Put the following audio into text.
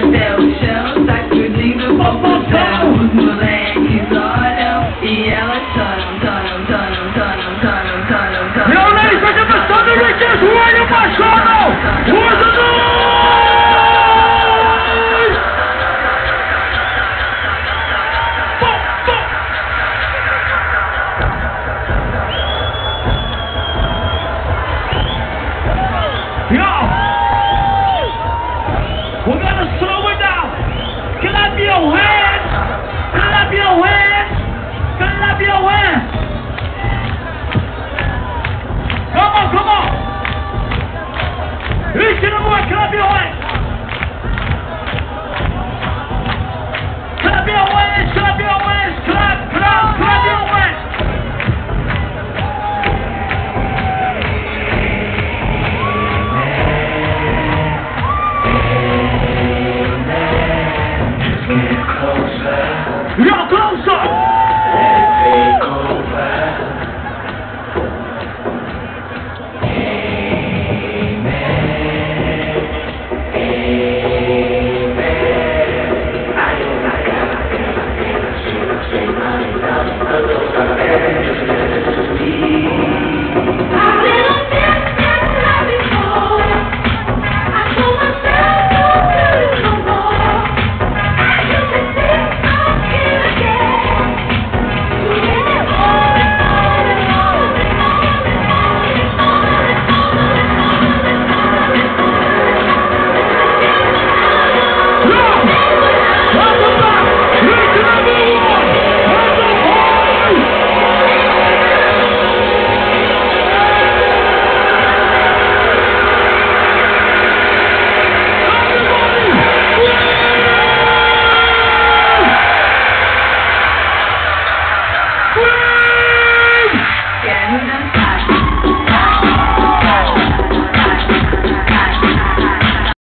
até Rock